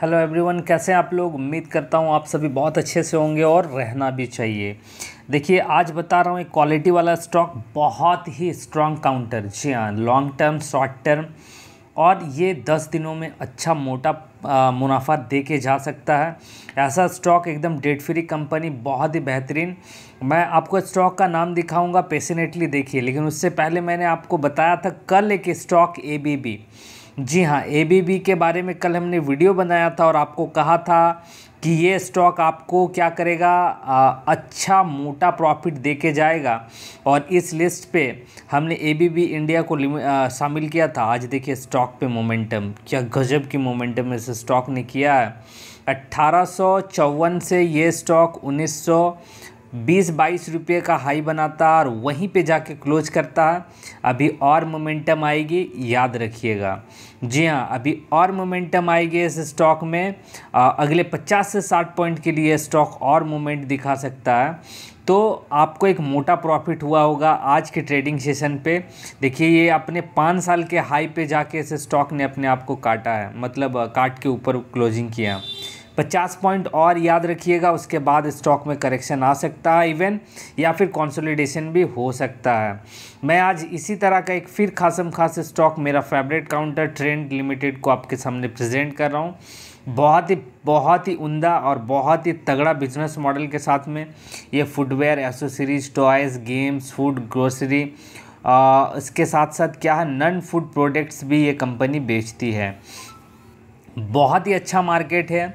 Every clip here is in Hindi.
हेलो एवरीवन कैसे आप लोग? उम्मीद करता हूँ आप सभी बहुत अच्छे से होंगे और रहना भी चाहिए। देखिए आज बता रहा हूँ एक क्वालिटी वाला स्टॉक बहुत ही स्ट्रॉन्ग काउंटर जी हाँ लॉन्ग टर्म शॉर्ट टर्म और ये दस दिनों में अच्छा मोटा आ, मुनाफा दे के जा सकता है। ऐसा स्टॉक एकदम डेट फ्री कंपनी बहुत ही बेहतरीन। मैं आपको स्टॉक का नाम दिखाऊँगा पेशनेटली देखिए। लेकिन उससे पहले मैंने आपको बताया था कल एक स्टॉक एबीबी जी हाँ एबीबी के बारे में कल हमने वीडियो बनाया था और आपको कहा था कि ये स्टॉक आपको क्या करेगा? आ, अच्छा मोटा प्रॉफिट दे के जाएगा। और इस लिस्ट पे हमने एबीबी इंडिया को शामिल किया था। आज देखिए स्टॉक पे मोमेंटम क्या गजब की मोमेंटम इस स्टॉक ने किया है। अट्ठारह से ये स्टॉक उन्नीस सौ बीस बाईस रुपये का हाई बनाता और वहीं पे जाके क्लोज करता। है अभी और मोमेंटम आएगी याद रखिएगा। जी हाँ अभी और मोमेंटम आएगी इस स्टॉक में। आ, अगले 50 से 60 पॉइंट के लिए स्टॉक और मोमेंट दिखा सकता है। तो आपको एक मोटा प्रॉफिट हुआ होगा आज के ट्रेडिंग सेशन पे। देखिए ये अपने पाँच साल के हाई पे जाके इस स्टॉक ने अपने आप को काटा है। मतलब काट के ऊपर क्लोजिंग किया। पचास पॉइंट और याद रखिएगा, उसके बाद स्टॉक में करेक्शन आ सकता है इवन, या फिर कंसोलिडेशन भी हो सकता है। मैं आज इसी तरह का एक फिर खासम खास स्टॉक, मेरा फेवरेट काउंटर ट्रेंड लिमिटेड को आपके सामने प्रेजेंट कर रहा हूँ। बहुत ही बहुत ही उमदा और बहुत ही तगड़ा बिज़नेस मॉडल के साथ में ये footwear accessories toys games food grocery इसके साथ साथ क्या है नन फ़ूड प्रोडक्ट्स भी ये कंपनी बेचती है। बहुत ही अच्छा मार्केट है।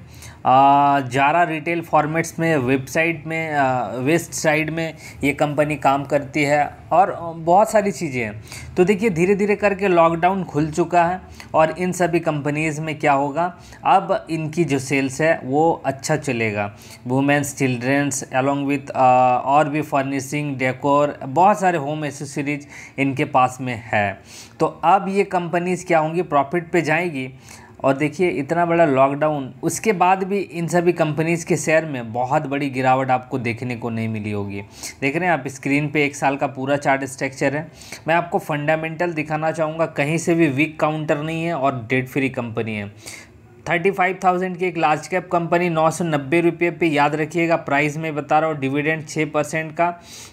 ज़्यादा रिटेल फॉर्मेट्स में वेबसाइट में वेस्ट साइड में ये कंपनी काम करती है और बहुत सारी चीज़ें हैं। तो देखिए धीरे धीरे करके लॉकडाउन खुल चुका है और इन सभी कंपनीज़ में क्या होगा? अब इनकी जो सेल्स है, वो अच्छा चलेगा। वुमेंस चिल्ड्रेंस अलॉन्ग विथ और भी फर्निशिंग डेकोर बहुत सारे होम एसेसरीज इनके पास में है। तो अब ये कंपनीज़ क्या होंगी? प्रॉफिट पे जाएगी। और देखिए, इतना बड़ा लॉकडाउन उसके बाद भी इन सभी कंपनीज़ के शेयर में बहुत बड़ी गिरावट आपको देखने को नहीं मिली होगी। देख रहे हैं आप स्क्रीन पे एक साल का पूरा चार्ट स्ट्रक्चर है। मैं आपको फंडामेंटल दिखाना चाहूँगा, कहीं से भी वीक काउंटर नहीं है और डेट फ्री कंपनी है। थर्टी फाइव थाउज़ेंड की एक लार्ज कैप कंपनी नौ सौ नब्बे रुपये पर याद रखिएगा। प्राइस में बता रहा हूँ डिविडेंड छः परसेंट का।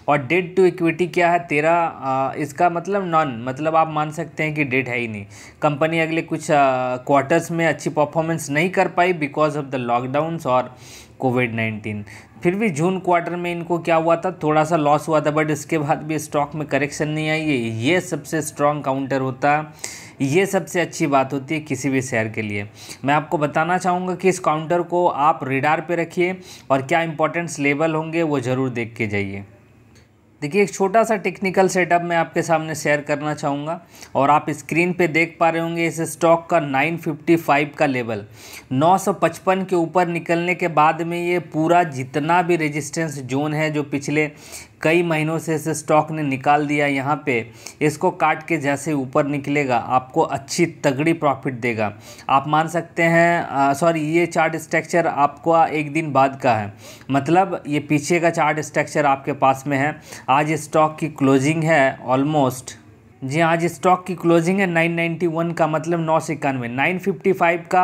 और डेट टू इक्विटी क्या है? तेरह इसका मतलब नॉन मतलब आप मान सकते हैं कि डेट है ही नहीं। कंपनी अगले कुछ क्वार्टर्स में अच्छी परफॉर्मेंस नहीं कर पाई बिकॉज़ ऑफ़ द लॉकडाउंस और कोविड नाइन्टीन। फिर भी जून क्वार्टर में इनको क्या हुआ था? थोड़ा सा लॉस हुआ था बट इसके बाद भी स्टॉक में करेक्शन नहीं आई। है ये सबसे स्ट्रॉन्ग काउंटर होता। ये सबसे अच्छी बात होती है किसी भी शेयर के लिए। मैं आपको बताना चाहूँगा कि इस काउंटर को आप रिडार पे रखिए और क्या इंपॉर्टेंट्स लेवल होंगे वो ज़रूर देख के जाइए। देखिए, एक छोटा सा टेक्निकल सेटअप मैं आपके सामने शेयर करना चाहूँगा और आप स्क्रीन पे देख पा रहे होंगे इस स्टॉक का 955 का लेवल 955 के ऊपर निकलने के बाद में ये पूरा जितना भी रेजिस्टेंस जोन है, जो पिछले कई महीनों से इसे स्टॉक ने निकाल दिया यहाँ पे। इसको काट के जैसे ऊपर निकलेगा, आपको अच्छी तगड़ी प्रॉफिट देगा। आप मान सकते हैं सॉरी ये चार्ट स्ट्रक्चर आपको एक दिन बाद का है। मतलब ये पीछे का चार्ट स्ट्रक्चर आपके पास में है। आज स्टॉक की क्लोजिंग है ऑलमोस्ट जी हाँ आज स्टॉक की क्लोजिंग है 991 का मतलब नौ सौ इक्यानवे। नाइन का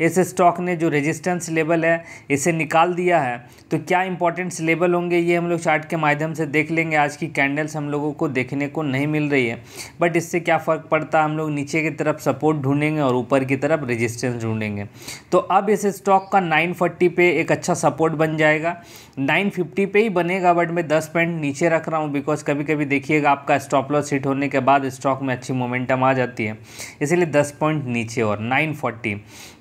इस स्टॉक ने जो रेजिस्टेंस लेवल है, इसे निकाल दिया है। तो क्या इंपॉर्टेंट्स लेवल होंगे, ये हम लोग चार्ट के माध्यम से देख लेंगे। आज की कैंडल्स हम लोगों को देखने को नहीं मिल रही है। बट इससे क्या फ़र्क पड़ता है, हम लोग नीचे की तरफ़ सपोर्ट ढूंढेंगे और ऊपर की तरफ़ रजिस्टेंस ढूंढेंगे। तो अब इस स्टॉक का नाइन पे एक अच्छा सपोर्ट बन जाएगा। नाइन पे ही बनेगा बट मैं दस पॉइंट नीचे रख रहा हूँ बिकॉज़ कभी कभी देखिएगा आपका स्टॉप लॉस हिट होने के बाद बाद स्टॉक में अच्छी मोमेंटम आ जाती है। इसीलिए दस पॉइंट नीचे और नाइन फोर्टी।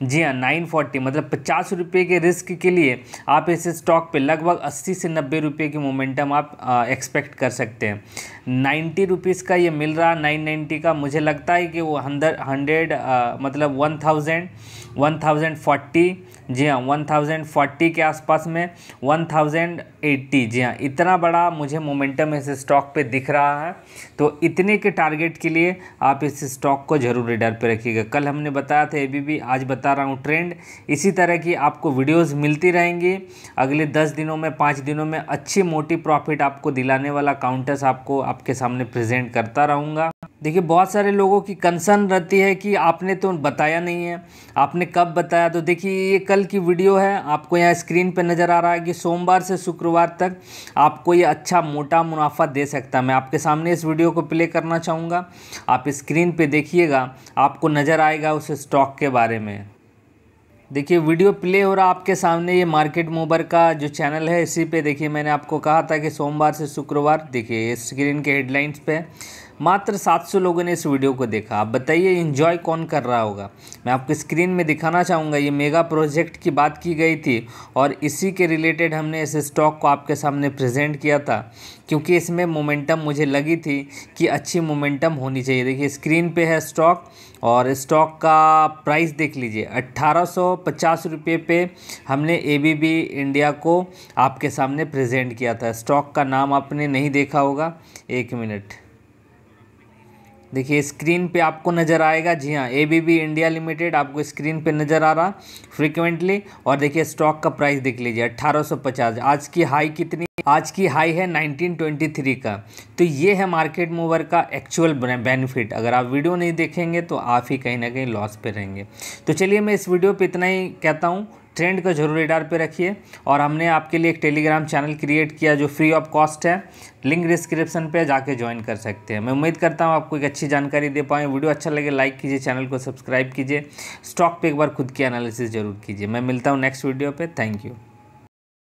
जी हाँ नाइन फोर्टी मतलब पचास रुपये के रिस्क के लिए आप इस स्टॉक पे लगभग अस्सी से नब्बे रुपये की मोमेंटम आप एक्सपेक्ट कर सकते हैं। नाइन्टी रुपीज़ का ये मिल रहा, नाइन का मुझे लगता है कि वो हंड्रेड हंड्रेड मतलब one thousand one thousand forty जी हाँ वन थाउज़ेंड फोर्टी के आसपास में वन थाउज़ेंड एट्टी जी हाँ इतना बड़ा मुझे मोमेंटम इस स्टॉक पे दिख रहा है। तो इतने के टारगेट के लिए आप इस स्टॉक को ज़रूर रेडर पे रखिएगा। कल हमने बताया था भी आज बता रहा हूँ ट्रेंड इसी तरह की आपको वीडियोस मिलती रहेंगी। अगले दस दिनों में, पाँच दिनों में अच्छी मोटी प्रॉफिट आपको दिलाने वाला काउंटर्स आपको आपके सामने प्रेजेंट करता रहूँगा। देखिए, बहुत सारे लोगों की कंसर्न रहती है कि आपने तो बताया नहीं है। आपने कब बताया? तो देखिए, ये कल की वीडियो है। आपको यहाँ स्क्रीन पे नज़र आ रहा है कि सोमवार से शुक्रवार तक आपको ये अच्छा मोटा मुनाफा दे सकता है। मैं आपके सामने इस वीडियो को प्ले करना चाहूँगा। आप स्क्रीन पे देखिएगा, आपको नज़र आएगा उस स्टॉक के बारे में। देखिए, वीडियो प्ले हो रहा आपके सामने ये मार्केट मूवर का जो चैनल है, इसी पे देखिए मैंने आपको कहा था कि सोमवार से शुक्रवार, देखिए स्क्रीन के हेडलाइंस पे मात्र 700 लोगों ने इस वीडियो को देखा। आप बताइए इन्जॉय कौन कर रहा होगा? मैं आपको स्क्रीन में दिखाना चाहूँगा, ये मेगा प्रोजेक्ट की बात की गई थी और इसी के रिलेटेड हमने इस स्टॉक को आपके सामने प्रेजेंट किया था, क्योंकि इसमें मोमेंटम मुझे लगी थी कि अच्छी मोमेंटम होनी चाहिए। देखिए, स्क्रीन पे है स्टॉक और स्टॉक का प्राइस देख लीजिए, अट्ठारह रुपये पे हमने ए बी बी इंडिया को आपके सामने प्रेजेंट किया था। स्टॉक का नाम आपने नहीं देखा होगा। एक मिनट। देखिए स्क्रीन पे आपको नज़र आएगा, जी हाँ A B B India Limited आपको स्क्रीन पे नज़र आ रहा फ्रिक्वेंटली और देखिए स्टॉक का प्राइस देख लीजिए अट्ठारह सौ पचास। आज की हाई कितनी? आज की हाई है 1923 का। तो ये है मार्केट मूवर का एक्चुअल बेनिफिट अगर आप वीडियो नहीं देखेंगे तो आप ही कहीं ना कहीं लॉस पे रहेंगे। तो चलिए, मैं इस वीडियो पे इतना ही कहता हूँ। ट्रेंड को ज़रूर रेडार पे रखिए। और हमने आपके लिए एक टेलीग्राम चैनल क्रिएट किया जो फ्री ऑफ़ कॉस्ट है। लिंक डिस्क्रिप्शन पे जाके ज्वाइन कर सकते हैं। मैं उम्मीद करता हूँ आपको एक अच्छी जानकारी दे पाएँ वीडियो अच्छा लगे लाइक कीजिए चैनल को सब्सक्राइब कीजिए। स्टॉक पर एक बार खुद की एनालिसिस ज़रूर कीजिए। मैं मिलता हूँ नेक्स्ट वीडियो पर थैंक यू